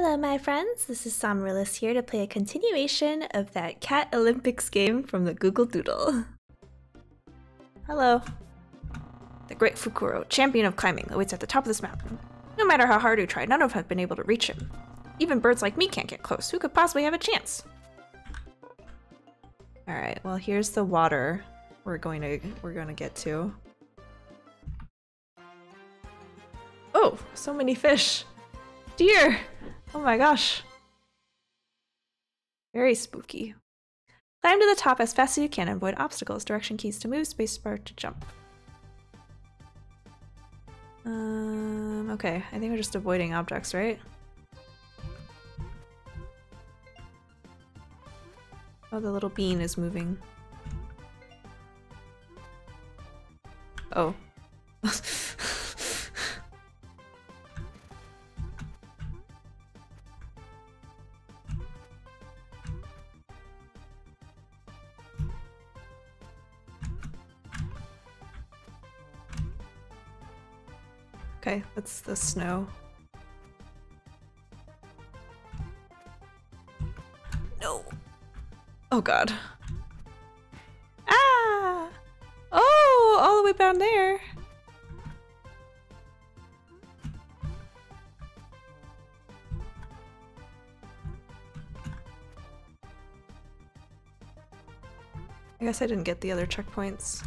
Hello, my friends. This is SAmaryllis here to play a continuation of that Cat Olympics game from the Google Doodle. Hello. The great Fukuro, champion of climbing, awaits at the top of this mountain. No matter how hard we try, none of us have been able to reach him. Even birds like me can't get close. Who could possibly have a chance? Alright, well here's the water we're going to we're going to get to. Oh, so many fish. Deer! Oh my gosh. Very spooky. Climb to the top as fast as you can and avoid obstacles. Direction keys to move, spacebar to jump. Um, okay, I think we're just avoiding objects, right? Oh, the little bean is moving. Oh. Okay, that's the snow. No. Oh god. Ah! Oh, all the way down there. I guess I didn't get the other checkpoints.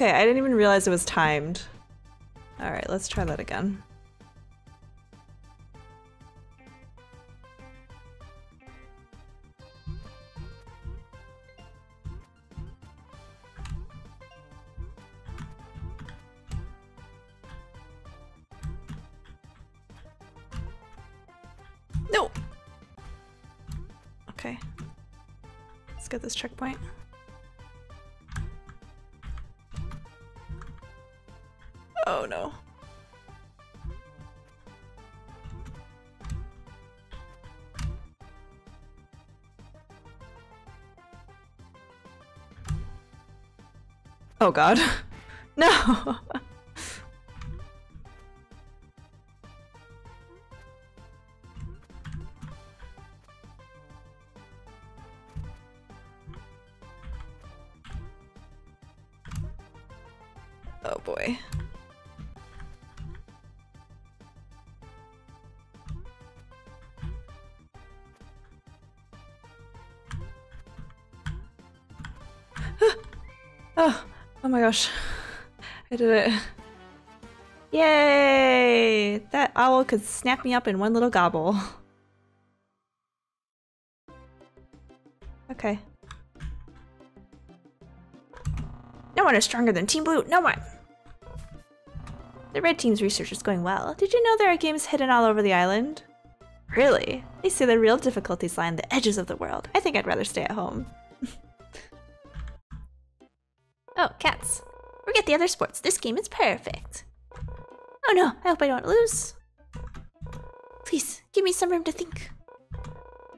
Okay, I didn't even realize it was timed. Alright, let's try that again. No! Okay. Let's get this checkpoint. Oh no. Oh god. No! Oh, oh my gosh. I did it. Yay! That owl could snap me up in one little gobble. Okay. No one is stronger than Team Blue, no one! The red team's research is going well. Did you know there are games hidden all over the island? Really? They say the real difficulties lie on the edges of the world. I think I'd rather stay at home. Oh, cats. Forget the other sports. This game is perfect. Oh no, I hope I don't lose. Please, give me some room to think.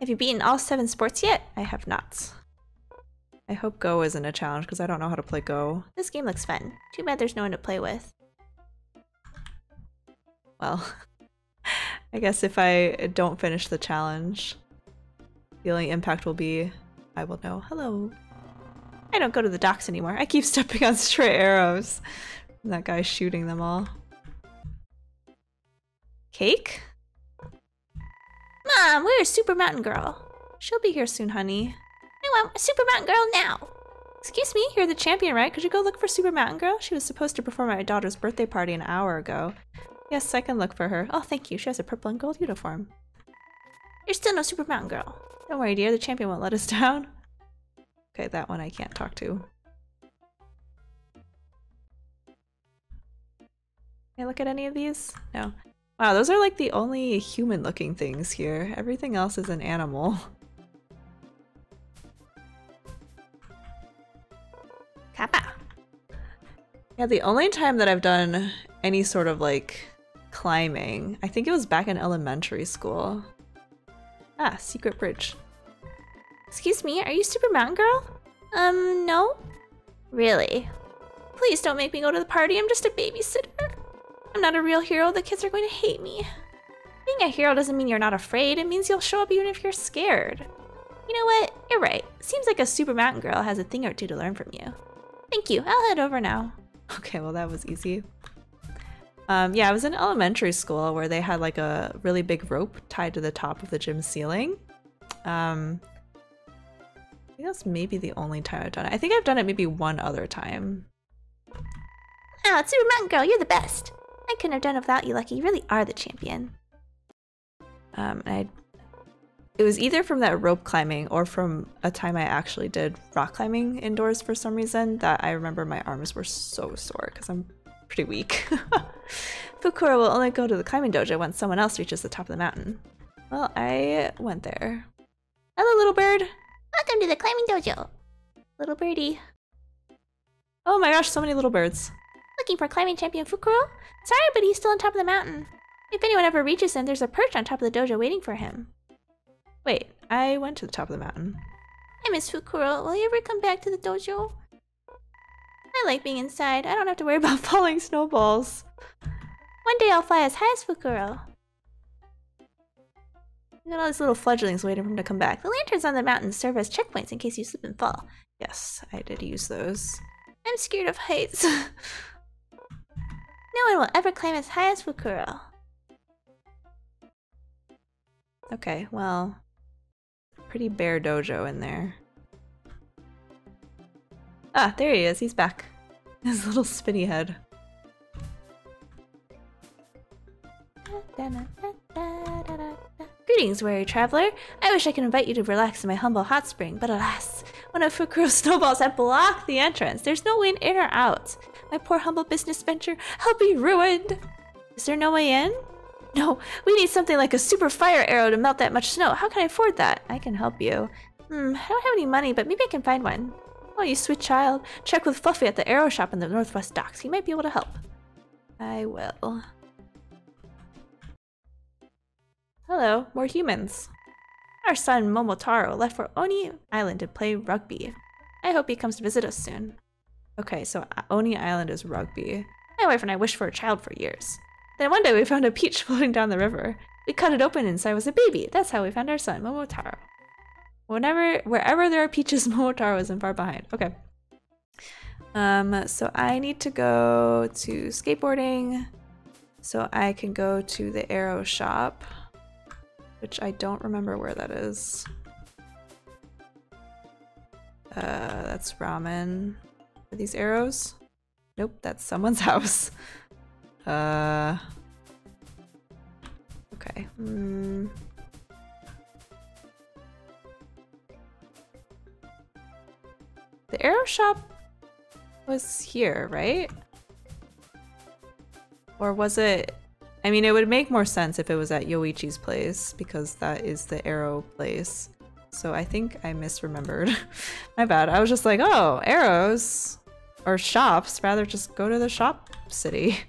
Have you beaten all seven sports yet? I have not. I hope Go isn't a challenge because I don't know how to play Go. This game looks fun. Too bad there's no one to play with. Well, I guess if I don't finish the challenge, the only impact will be I will know. Hello. I don't go to the docks anymore. I keep stepping on stray arrows. That guy's shooting them all. Cake? Mom, where's Super Mountain Girl? She'll be here soon, honey. I want a Super Mountain Girl now. Excuse me, you're the champion, right? Could you go look for Super Mountain Girl? She was supposed to perform at my daughter's birthday party an hour ago. Yes, I can look for her. Oh, thank you. She has a purple and gold uniform. There's still no Super Mountain Girl. Don't worry, dear. The champion won't let us down. Okay, that one I can't talk to. Can I look at any of these? No. Wow, those are like the only human-looking things here. Everything else is an animal. Kappa! Yeah, the only time that I've done any sort of like climbing, I think it was back in elementary school. Ah, secret bridge. Excuse me, are you Super Mountain Girl? Um, no. Really? Please don't make me go to the party, I'm just a babysitter. I'm not a real hero, the kids are going to hate me. Being a hero doesn't mean you're not afraid, it means you'll show up even if you're scared. You know what? You're right. Seems like a Super Mountain Girl has a thing or two to learn from you. Thank you, I'll head over now. Okay, well that was easy. Um, yeah, I was in elementary school where they had like a really big rope tied to the top of the gym ceiling. Um, think that's maybe the only time I've done it. I think I've done it maybe one other time. Oh, Super Mountain Girl, you're the best. I couldn't have done it without you, Lucky. You really are the champion. Um, I it was either from that rope climbing or from a time I actually did rock climbing indoors for some reason that I remember my arms were so sore because I'm pretty weak. Fukuro will only go to the climbing dojo once someone else reaches the top of the mountain. Well, I went there. Hello, little bird. Welcome to the climbing dojo. Little birdie. Oh my gosh, so many little birds. Looking for climbing champion Fukuro? Sorry, but he's still on top of the mountain. If anyone ever reaches him, there's a perch on top of the dojo waiting for him. Wait, I went to the top of the mountain. I Miss Fukuro. Will you ever come back to the dojo? I like being inside. I don't have to worry about falling snowballs. One day I'll fly as high as Fukuro. Got all these little fledglings waiting for him to come back. The lanterns on the mountain serve as checkpoints in case you slip and fall. Yes, I did use those. I'm scared of heights. no one will ever climb as high as Fukuro. Okay, well, pretty bare dojo in there. Ah, there he is. He's back. His little spinny head. Greetings, weary traveler. I wish I could invite you to relax in my humble hot spring, but alas, one of Fukuro's snowballs have blocked the entrance. There's no way in or out. My poor humble business venture, I'll be ruined. Is there no way in? No, we need something like a super fire arrow to melt that much snow. How can I afford that? I can help you. Hmm, I don't have any money, but maybe I can find one. Oh, you sweet child. Check with Fluffy at the arrow shop in the Northwest Docks. He might be able to help. I will. Hello, more humans. Our son Momotaro left for Oni Island to play rugby. I hope he comes to visit us soon. Okay, so Oni Island is rugby. My wife and I wished for a child for years. Then one day we found a peach floating down the river. We cut it open and inside was a baby. That's how we found our son, Momotaro. Whenever, wherever there are peaches, Momotaro isn't far behind. Okay. Um, so I need to go to skateboarding so I can go to the arrow shop, which I don't remember where that is. Uh, that's ramen. Are these arrows? Nope, that's someone's house. Uh. Okay. Mm. The arrow shop was here, right? Or was it... I mean, it would make more sense if it was at Yoichi's place, because that is the arrow place. So I think I misremembered. My bad. I was just like, oh, arrows. Or shops. Rather just go to the shop city.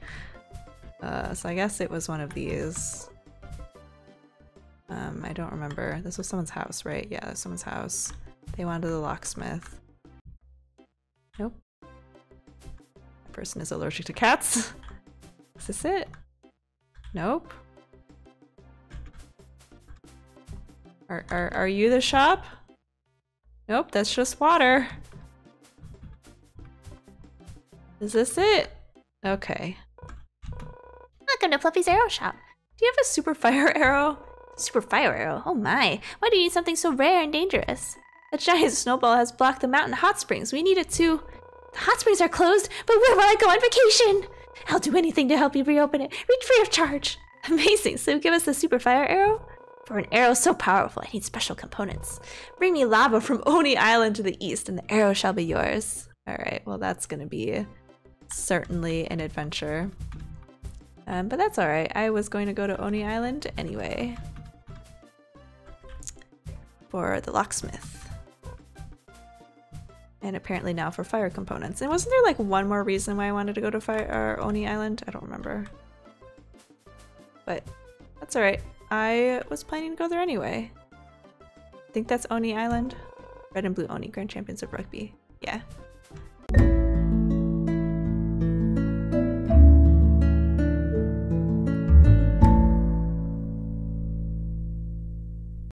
Uh, so I guess it was one of these. Um, I don't remember. This was someone's house, right? Yeah, someone's house. They wanted the locksmith. Nope. That person is allergic to cats. is this it? Nope. Are, are, are you the shop? Nope, that's just water. Is this it? Okay. Welcome to Fluffy's Arrow Shop. Do you have a super fire arrow? Super fire arrow? Oh my. Why do you need something so rare and dangerous? A giant snowball has blocked the mountain hot springs. We need it to... The hot springs are closed, but where will I go on vacation? I'll do anything to help you reopen it. Read free of charge. Amazing. So give us the super fire arrow? For an arrow so powerful, I need special components. Bring me lava from Oni Island to the east, and the arrow shall be yours. Alright, well that's gonna be certainly an adventure. Um, but that's alright. I was going to go to Oni Island anyway. For the locksmith. And apparently now for fire components. And wasn't there like one more reason why I wanted to go to fire or Oni Island? I don't remember. But that's alright. I was planning to go there anyway. I think that's Oni Island. Red and Blue Oni, Grand Champions of Rugby.